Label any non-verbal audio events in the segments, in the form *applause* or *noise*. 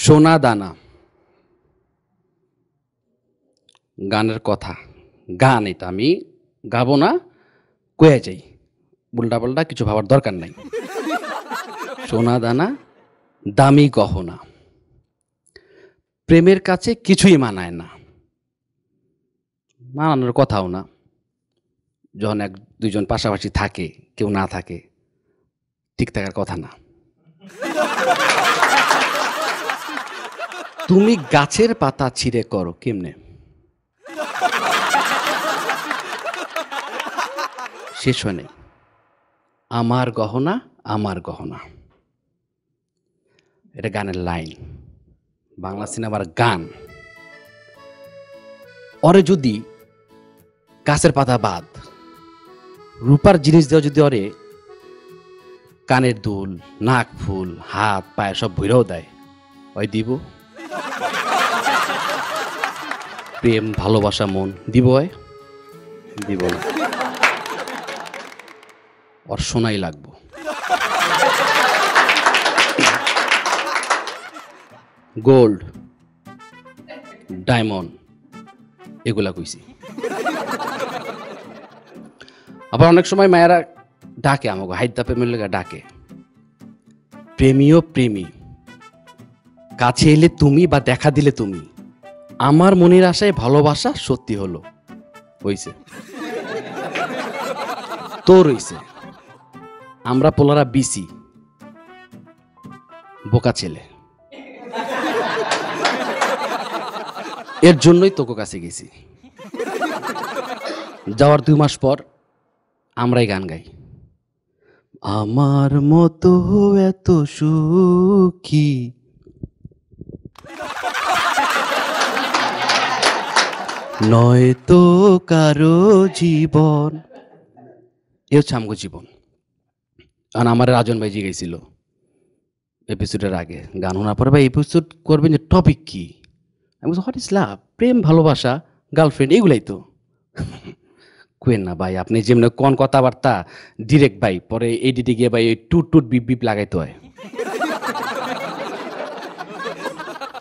সোনা দানা। গানের কথা। গান এটা আমি গাবো না, কয়ে যাই। উল্টা পাল্টা কিছু ভাবার দরকার নাই। সোনা দানা, দামি গহনা। প্রেমের কাছে কিছুই মানায় না। মানানোর কথাও না। যখন এক, দুইজন পাশাপাশি থাকে, কেউ না থাকে, ঠিক থাকার কথা না। তুমি গাছের পাতা ছিঁড়ে করো, কেমনে? শেষ হয় আমার গহনা আমার গহনা। এটা গানের লাইন। বাংলা সিনেমার গান। অরে যদি গাছের পাতা বাদ, রূপার জিনিস দেওয়া যদি অরে, কানের দুল, নাক ফুল, হাত পায়ে সব ভৈরাও দেয়, ওই দিব। প্রেম ভালোবাসা মন। দিব দিব না। ওর শোনাই লাগবো। গোল্ড ডায়মন্ড এগুলা কইছি। আবার অনেক সময় মায়েরা ডাকে আমাকে হাইদা প্রেমের লেগে ডাকে। প্রেমীয় প্রেমী। কাছে এলে তুমি বা দেখা দিলে তুমি। আমার মনের আশায় ভালোবাসা সত্যি হলো। হইছে। তোর হইছে। আমরা পোলারা বিসি। বোকা ছেলে। এর জন্যই তোকে কাছে গেছি। যাওয়ার দুই মাস পর আমরাই গান গাই। আমার মতো এত সুখী নয় তো কারও জীবন। এ হচ্ছে আমগো জীবন। আর আমার রাজন ভাই জিগেছিল এপিসোডের আগে। গান শোনার পরে, ভাই, এপিসোড করবেন যে টপিক কি? আমি বলছি ইস লাভ প্রেম, ভালোবাসা গার্লফ্রেন্ড এগুলাই তো। কুয়েন না ভাই, আপনি যেমন কোন কথাবার্তা ডিরেক্ট ভাই, পরে এডিটে গিয়ে ভাই টুট টুট, বিপ বিপ লাগাইতে হয়।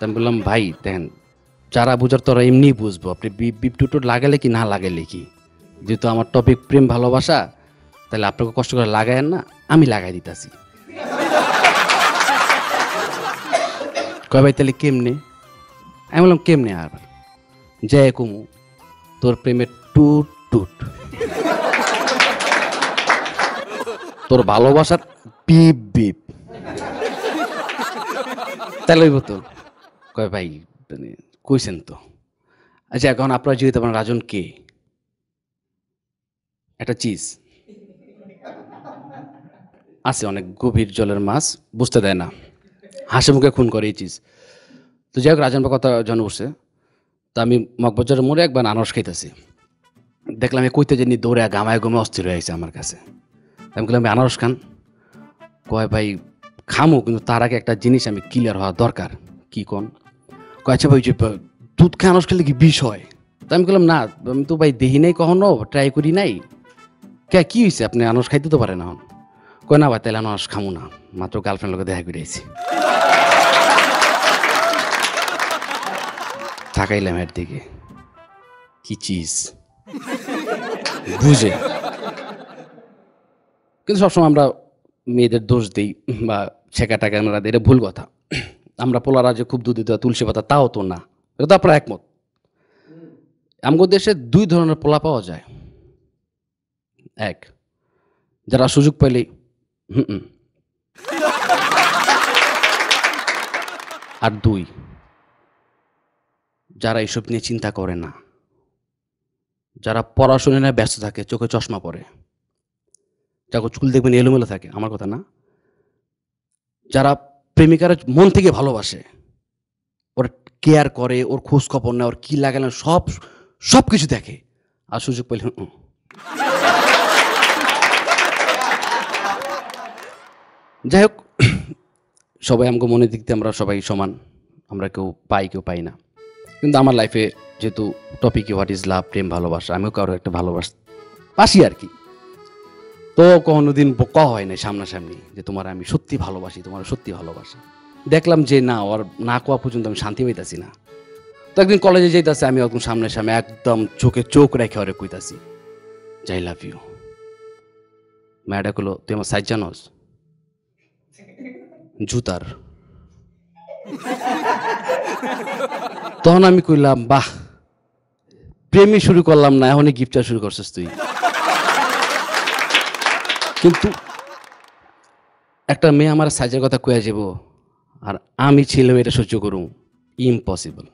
আমি বললাম, ভাই, দেখেন যারা বুঝার তোরা এমনি বুঝব। আপনি বিপ বিপ টুট লাগালে কি, না লাগালে কি? যেহেতু আমার টপিক প্রেম ভালোবাসা, তাহলে আপনাকে কষ্ট করে লাগায়েন না, আমি লাগাই দিতেছি। কয় ভাই, তাহলে কেমনে? আমি বললাম, কেমনে আর? জয় কুমু, তোর প্রেমের টুট টুট তোর ভালোবাসার বিপ বিপ। তাহলে তো। কয় ভাই কইছেন তো? আচ্ছা এখন আপনার যেহেতু আপনার রাজন কে? একটা চিজ। আছে অনেক গভীর জলের মাছ, বুঝতে দেয় না। হাসি মুখে খুন করে এই চিজ। তো যাই হোক, রাজন কথা জন উঠছে তো আমি মগবাজারের মোড়ে একবার আনারস খাইতেছি। দেখলাম আমি কইতে জানি দৌড়ে গামায় গমে অস্থির হয়ে গেছে আমার কাছে। আমি বললাম আমি আনারস খান। কয়, ভাই, খামো, কিন্তু তার আগে একটা জিনিস আমি ক্লিয়ার হওয়া দরকার। কি কোন? আচ্ছা ভাই যে দুধ খেয়ে আনারস খেলে কি বিষ হয়। তা আমি বললাম না, আমি তো ভাই দেহি নাই কখনো, ট্রাই করি নাই। কে, কি হয়েছে আপনি আনারস খাইতে তো পারেন এখন। কয় না ভাই, তাহলে আনারস খামো না। মাত্র গার্লফ্রেন্ড লোকে দেখা করে আইছি। তাকাইলাম এর দিকে। কি চিজ? বুঝে। কিন্তু সবসময় আমরা মেয়েদের দোষ দিই বা ছেঁকা টাকা আমরা দিই, এটা ভুল কথা। আমরা পোলারা যে খুব দুধ দিতে তুলসী পাতা, তাও তো না। এটা তো আপনার একমত? আমগো দেশে দুই ধরনের পোলা পাওয়া যায়। এক, যারা সুযোগ পেলেই, হুম। আর দুই, যারা এইসব নিয়ে চিন্তা করে না। যারা পড়াশোনা নিয়ে ব্যস্ত থাকে, চোখে চশমা পরে। যাকে চুল দেখবেন এলোমেলো থাকে, আমার কথা না। যারা প্রেমিকারা মন থেকে ভালোবাসে। ওর কেয়ার করে, ওর খোঁজ খবর নেয়, ওর কী লাগে না, সব সব কিছু দেখে। আর সুযোগ পেলে। যাই হোক, সবাই আমাকে মনে দিক আমরা সবাই সমান। আমরা কেউ পাই কেউ পাই না। কিন্তু আমার লাইফে যেহেতু টপিকে হোয়াট ইজ লাভ প্রেম, ভালোবাসা, আমিও কারও একটা ভালোবাস পাশি আর কি। তো কোনোদিন বোকা হয় না সামনাসামনি যে তোমার আমি সত্যি ভালোবাসি, তোমার সত্যি ভালোবাসি। দেখলাম যে না, ওর না কোয়া পর্যন্ত আমি শান্তি পাইতাছি না। তো একদিন কলেজে যাইতাছে আমি একদম সামনে সামনে একদম চোখে চোখ রেখে ওরে কইতাছি যাই লাভ ইউ ম্যাডা কলো তুই আমার সাইজ জানোস জুতার। তখন আমি কইলাম, বাহ, প্রেমই শুরু করলাম না, এখনই গিফটটা শুরু করছিস তুই। কিন্তু একটা মেয়ে আমার সাইজের কথা কয়ে যাব আর আমি ছিলাম এটা সহ্য করুম। ইম্পসিবল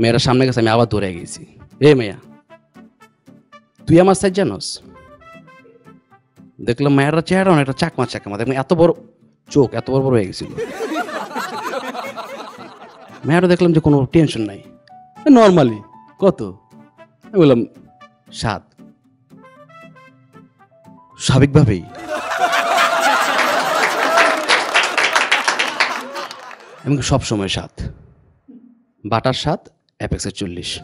মেয়েরা সামনে গেছে, আমি আবার দৌড়ে গেছি। এ মেয়া, তুই আমার সাইজ জানোস? দেখলাম মেয়েরা চেহারা অনেকটা চাকমা চাকমা। দেখলাম এত বড় চোখ, এত বড় বড় হয়ে গেছিল। মেয়েরা দেখলাম যে কোনো টেনশন নাই। নর্মালি কত? আমি বললাম, সাত। স্বাভাবিকভাবেই। আমি সব সময় সাত। বাটার সাত অ্যাপেক্সের চল্লিশ।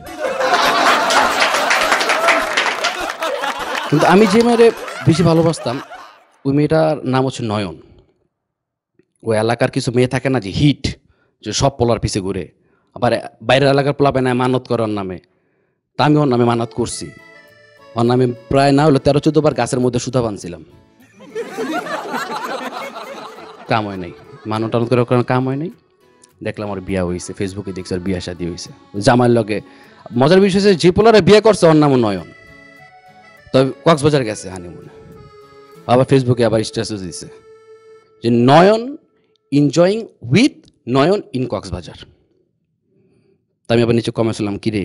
কিন্তু আমি যে মেয়েরে বেশি ভালোবাসতাম, ওই মেয়েটার নাম হচ্ছে নয়ন। ওই এলাকার কিছু মেয়ে থাকে না যে হিট, যে সব পোলার পিছে ঘুরে। আবার বাইরের এলাকার পোলা না মানত করার নামে। তা আমি ওর নামে মানত করছি। ওর নামে প্রায় না হলো তেরো, চোদ্দ বার গাছের মধ্যে সুতা বানছিলাম কাম হয় নাই। মানত টানত করে কাম হয় নাই। দেখলাম ওর বিয়া হয়েছে ফেসবুকে দেখছি ওর বিয়া শাদি হয়েছে জামাইয়ের লগে মজার বিষয় হচ্ছে যে পোলারে বিয়ে করছে, ওর নামও নয়ন। তবে কক্সবাজার গেছে হানিমুনে আবার ফেসবুকে আবার স্ট্যাটাস দিছে যে Nayan enjoying with Nayan in Cox's Bazar. তা আমি আবার নিচে কমেন্ট করলাম কিরে,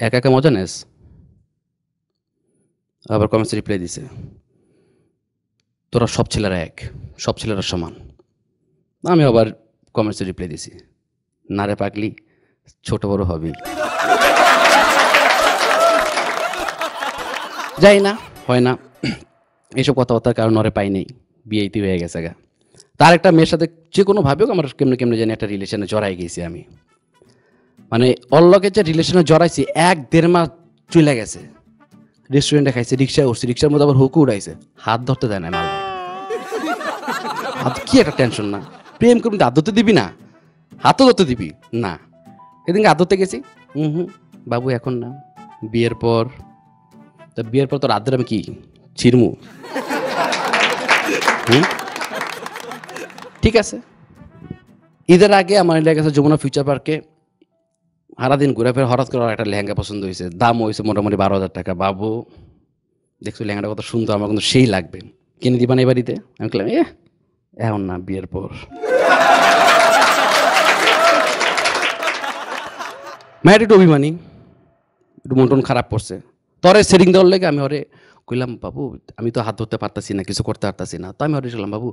একা একা মজা নেস? আবার কমেন্টস রিপ্লাই দিছে, তোরা সব ছেলেরা এক, সব ছেলেরা সমান। আমি আবার কমেন্টসে রিপ্লাই দিছি না রে পাগলি, ছোট বড় হবেই যাই না, হয় না এইসব কথাবার্তার কারণ ওরে পাই নেই, বিয়েতে হয়ে গেছে গা। তার একটা মেয়ের সাথে যে কোনোভাবেও আমার কেমনে কেমনে জানি একটা রিলেশনে জড়াই গেছি আমি। মানে অল্লকে যে রিলেশনে জড়াইছি, এক দেড় মাস চলে গেছে। রেস্টুরেন্টে খাইছে রিক্সায় উঠছে রিক্সার মধ্যে আবার হুকু উড়াইছে। হাত ধরতে দেয় না মাল। কি একটা টেনশন না। প্রেম করবি হাত ধরতে দিবি না। হাতও ধরতে দিবি না। এদিনকে হাত ধরতে গেছি। হুম হুম, বাবু এখন না। বিয়ের পর, তা বিয়ের পর তোর আদ্র আমি কি চিরমু হুম? ঠিক আছে। ঈদের আগে আমার লেগেছে যমুনা ফিউচার পার্কে সারাদিন ঘুরে ফেরে হঠাৎ করে একটা লেহেঙ্গা পছন্দ হয়েছে। দাম হয়েছে মোটামুটি বারো হাজার টাকা। বাবু, দেখছ লেহেঙ্গাটা কত সুন্দর, আমার কিন্তু সেই লাগবে। কিনে দিবা না এই বাড়িতে? আমি বললাম এ এখন না, বিয়ের পর। মায়ের একটু অভিমানী। একটু মন টন খারাপ পড়ছে তরে সেটিং দেওয়ার লেগে আমি ওরে কইলাম, বাবু, আমি তো হাত ধরতে পারতাছি না, কিছু করতে পারতাছি না। তো আমি ওরে বললাম, বাবু,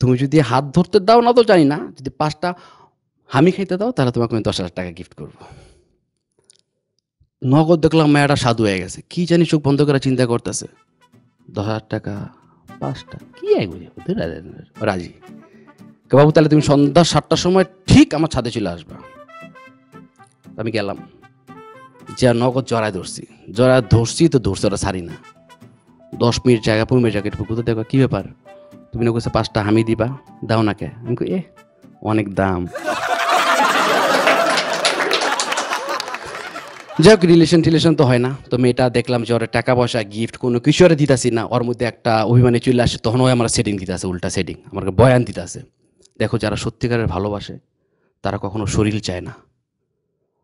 তুমি যদি হাত ধরতে দাও না তো জানি না, যদি পাঁচটা হামি খাইতে দাও, তাহলে তোমাকে আমি দশ হাজার টাকা গিফট করব। নগদ দেখলাম মেয়েটা সাধু হয়ে গেছে। কি জানি চোখ বন্ধ করে চিন্তা করতেছে। দশ হাজার টাকা, পাঁচটা, কি রাজি। বাবু, তাহলে তুমি সন্ধ্যা সাতটার সময় ঠিক আমার ছাদে চলে আসবা। আমি গেলাম। যা নগদ জড়ায় ধরছি। জড়ায় ধরছি তো ধরছি, ওরা ছাড়ি না। দশ মিনিট জায়গা, পনেরো মিনিট জায়গা পুকুর দেখো, কী ব্যাপার? তুমি না পাঁচটা হামি দিবা, দাও না কে? আমি এ অনেক দাম। যাই হোক রিলেশন টিলেশন তো হয় না। তো মেয়েটা দেখলাম যে ওর টাকা পয়সা গিফট কোনো কিছু ওরা দিতাছি না। ওর মধ্যে একটা অভিমানে চলে আসে তখন ওই আমার সেটিং দিতেছে, উল্টা সেটিং আমাকে বয়ান দিতেছে। দেখো, যারা সত্যিকারের ভালোবাসে, তারা কখনো শরীর চায় না।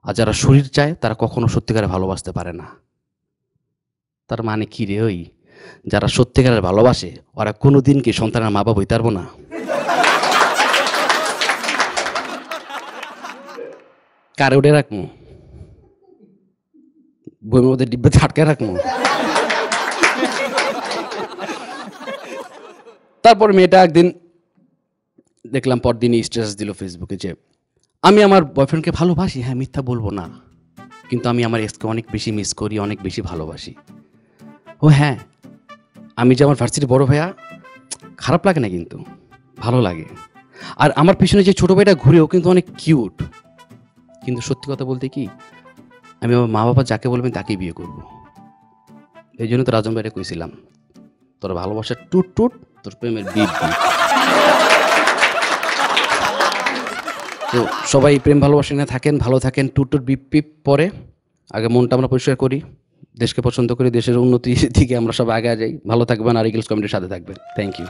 আর যারা শরীর চায়, তারা কখনো সত্যিকারে ভালোবাসতে পারে না। তার মানে কি রে ওই? যারা সত্যিকারের ভালোবাসে, ওরা কোনো দিন কি সন্তানের মা বাবা হইতে পারব না? কারে উঠে রাখব? বইমের মধ্যে ডিব্বে আটকে রাখব। তারপর মেয়েটা একদিন দেখলাম পরদিনই স্ট্যাটাস দিল ফেসবুকে যে, আমি আমার বয়ফ্রেন্ডকে ভালোবাসি হ্যাঁ মিথ্যা বলব না। কিন্তু আমি আমার এক্সকে অনেক বেশি মিস করি, অনেক বেশি ভালোবাসি। ও হ্যাঁ আমি যে আমার ভার্সিটি বড় ভাইয়া, খারাপ লাগে না কিন্তু, ভালো লাগে। আর আমার পিছনে যে ছোটো ভাইটা ঘুরেও কিন্তু অনেক কিউট কিন্তু সত্যি কথা বলতে কি আমি আমার মা বাবা যাকে বলবেন তাকেই বিয়ে করব। এই জন্য তো রাজন ভাইরে কইছিলাম, তোর ভালোবাসার টুট টুট তোর প্রেমের বিপ তো সবাই প্রেম ভালোবাসা নিয়ে থাকেন, ভালো থাকেন, টুট টুট বিপ পিপ পরে। আগে মনটা আমরা পরিষ্কার করি, দেশকে পছন্দ করি, দেশের উন্নতির *laughs* দিকে আমরা সব আগে যাই। ভালো থাকবেন আর ইগেলস কমিটির সাথে থাকবেন। Thank you